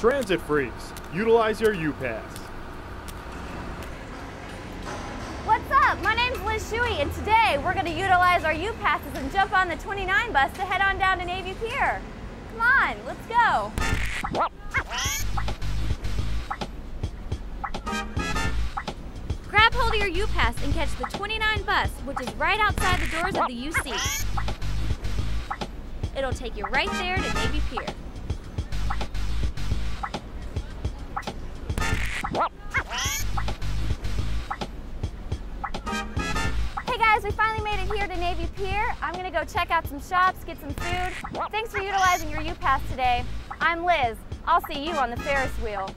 Transit Freqz. Utilize your U-Pass. What's up? My name's Liz Shuey, and today we're going to utilize our U-Passes and jump on the 29 bus to head on down to Navy Pier. Come on, let's go. Hold your U-Pass and catch the 29 bus, which is right outside the doors of the UC. It'll take you right there to Navy Pier. Hey guys, we finally made it here to Navy Pier. I'm gonna go check out some shops, get some food. Thanks for utilizing your U-Pass today. I'm Liz. I'll see you on the Ferris wheel.